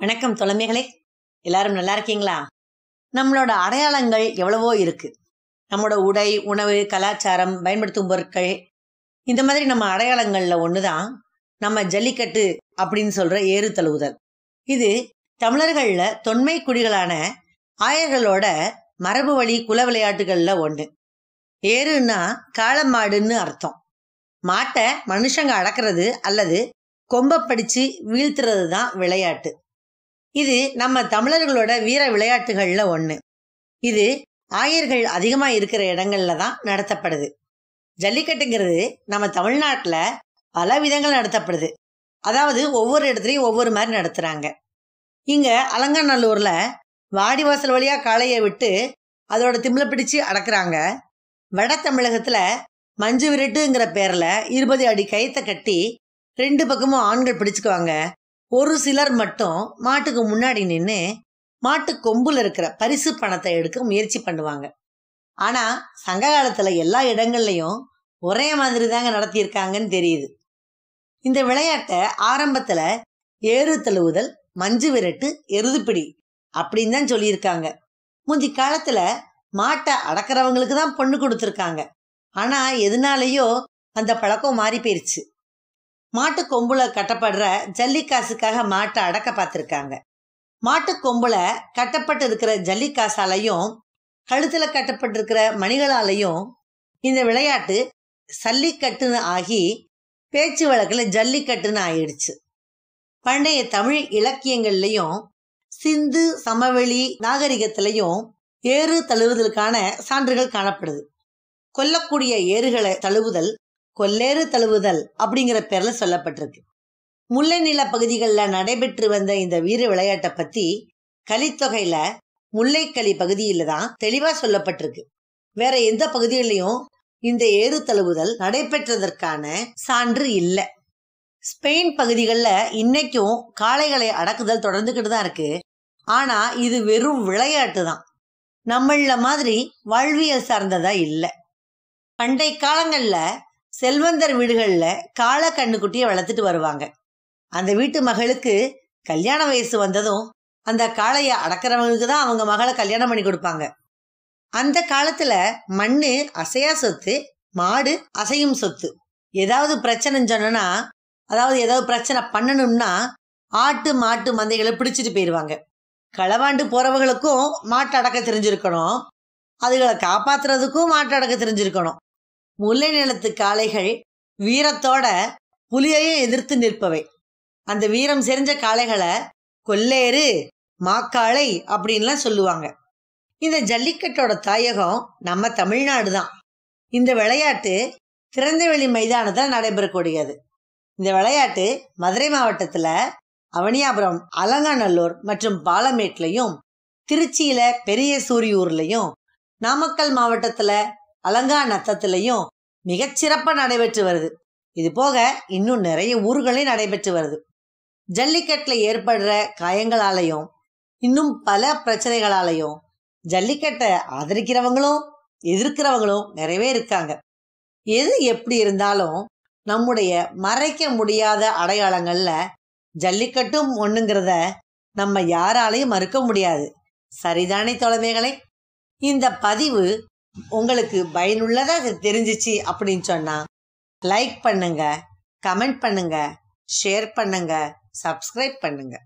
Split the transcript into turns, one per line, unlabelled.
வணக்கம் தொலைமைகளே எல்லாரும் நல்லா இருக்கீங்களா? நம்மளோட அடையாளங்கள் எவ்வளவோ இருக்கு. நம்மளோட உடை உணவு கலாச்சாரம் பயன்படுத்தும் பொருட்கள் இந்த மாதிரி நம்ம அடையாளங்கள்ல ஒண்ணுதான். நம்ம ஜல்லிக்கட்டு அப்படின்னு சொல்ற ஏறு தழுவுதல். இது தமிழர்கள்ல தொன்மை குடிகளான ஆயர்களோட மரபு வழி குல விளையாட்டுகள்ல ஒண்ணு. ஏறுன்னா காளமாடுன்னு அர்த்தம். மாட்டை மனுஷங்க அடக்கிறது அல்லது கொம்ப படிச்சு வீழ்த்துறது தான் விளையாட்டு. இது நம்ம தமிழர்களோட வீர விளையாட்டுகளில் ஒன்று இது ஆயர்கள் அதிகமாக இருக்கிற இடங்கள்ல தான் நடத்தப்படுது. ஜல்லிக்கட்டுங்கிறது நம்ம தமிழ்நாட்டில் பல விதங்கள் நடத்தப்படுது. அதாவது ஒவ்வொரு இடத்துலையும் ஒவ்வொரு மாதிரி நடத்துகிறாங்க இங்கே அலங்காநல்லூரில் வாடிவாசல் வழியாக காளையை விட்டு அதோட திமில பிடிச்சு அடக்குறாங்க. வட தமிழகத்தில் மஞ்சு விரட்டுங்கிற பேரில் இருபது அடி கயத்தை கட்டி ரெண்டு பக்கமும் ஆண்கள் பிடிச்சுக்குவாங்க. ஒரு சிலர் மட்டும் மாட்டுக்கு முன்னாடி நின்று மாட்டு கொம்புல இருக்கிற பரிசு பணத்தை எடுக்க முயற்சி பண்ணுவாங்க. ஆனா சங்க காலத்துல எல்லா இடங்கள்லையும் ஒரே மாதிரி தாங்க நடத்தியிருக்காங்கன்னு தெரியுது. இந்த விளையாட்டை ஆரம்பத்துல ஏறு தழுவுதல் மஞ்சு விரட்டு எருதுப்பிடி அப்படின்னு தான் சொல்லியிருக்காங்க. முந்தி காலத்துல மாட்டை அடக்கிறவங்களுக்கு தான் பொண்ணு கொடுத்துருக்காங்க. ஆனா எதனாலயோ அந்த பழக்கம் மாறி போயிருச்சு. மாட்டு கொம்புல கட்டப்படுற ஜல்லிக்காசுக்காக மாட்டை அடக்க பார்த்துருக்காங்க. மாட்டு கொம்புல கட்டப்பட்டு இருக்கிற ஜல்லிக்காசாலையும் கழுத்துல கட்டப்பட்டிருக்கிற மணிகளாலையும் இந்த விளையாட்டு சல்லிக்கட்டுன்னு ஆகி பேச்சு வழக்கில் ஜல்லிக்கட்டுன்னு ஆயிடுச்சு. பண்டைய தமிழ் இலக்கியங்கள்லையும் சிந்து சமவெளி நாகரிகத்திலையும் ஏறு தழுவுதலுக்கான சான்றுகள் காணப்படுது. கொல்லக்கூடிய ஏறுகளை தழுவுதல் கொல்லேறு தழுவுதல் அப்படிங்கிற பேர்ல சொல்லப்பட்டிருக்கு. முல்லை நில பகுதிகளில் நடைபெற்று வந்த இந்த வீர விளையாட்டை பத்தி கலித்தொகையில முல்லைக்களி பகுதியில தான் தெளிவா சொல்லப்பட்டிருக்கு. வேற எந்த பகுதிகளிலையும் இந்த ஏறு தழுவுதல் நடைபெற்றதற்கான சான்று இல்லை. ஸ்பெயின் பகுதிகளில் இன்னைக்கும் காளைகளை அடக்குதல் தொடர்ந்துக்கிட்டு தான் இருக்கு. ஆனா இது வெறும் விளையாட்டு தான். நம்மள மாதிரி வாழ்வியல் சார்ந்ததா இல்லை. பண்டை காலங்களில் செல்வந்தர் வீடுகளில் காளை கண்ணுக்குட்டியை வளர்த்துட்டு வருவாங்க. அந்த வீட்டு மகளுக்கு கல்யாண வயசு வந்ததும் அந்த காளையை அடக்கிறவங்களுக்கு தான் அவங்க மகளை கல்யாணம் பண்ணி கொடுப்பாங்க. அந்த காலத்துல மண்ணு அசையா சொத்து மாடு அசையும் சொத்து. ஏதாவது பிரச்சனைன்னு சொன்னா அதாவது ஏதாவது பிரச்சனை பண்ணணும்னா ஆட்டு மாட்டு மந்தைகளை பிடிச்சிட்டு போயிடுவாங்க களவாண்டு போறவங்களுக்கும் மாட்டு அடக்க தெரிஞ்சிருக்கணும். அதுகளை காப்பாத்துறதுக்கும் மாட்டு அடக்க தெரிஞ்சிருக்கணும். முல்லை நிலத்து காளைகள் வீரத்தோட புலியையும் எதிர்த்து நிற்பவை. அந்த வீரம் செறிஞ்ச காளைகளை கொல்லேறு மாக்காளை அப்படின்லாம் சொல்லுவாங்க. இந்த ஜல்லிக்கட்டோட தாயகம் நம்ம தமிழ்நாடு தான் இந்த விளையாட்டு திறந்தவெளி மைதானத்தில் நடைபெறக்கூடியது. இந்த விளையாட்டு மதுரை மாவட்டத்தில் அவனியாபுரம் அலங்காநல்லூர் மற்றும் பாலமேட்லையும் திருச்சியில பெரிய சூரியூர்லையும் நாமக்கல் மாவட்டத்தில் அலங்கா நத்தத்திலையும் மிகச்சிறப்பாக நடைபெற்று வருது. இது போக இன்னும் நிறைய ஊர்களில் நடைபெற்று வருது. ஜல்லிக்கட்டில் ஏற்படுற காயங்களாலையும் இன்னும் பல பிரச்சனைகளாலையும் ஜல்லிக்கட்டை ஆதரிக்கிறவங்களும் எதிர்க்கிறவங்களும் நிறையவே இருக்காங்க. எது எப்படி இருந்தாலும் நம்முடைய மறைக்க முடியாத அடையாளங்கள்ல ஜல்லிக்கட்டும் ஒண்ணுங்கிறத நம்ம யாராலையும் மறுக்க முடியாது. சரிதானே தொலைமைகளே இந்த பதிவு உங்களுக்கு பயனுள்ளதாக தெரிஞ்சிச்சு அப்படின்னு சொன்னா லைக் பண்ணுங்க கமெண்ட் பண்ணுங்க ஷேர் பண்ணுங்க சப்ஸ்கிரைப் பண்ணுங்க.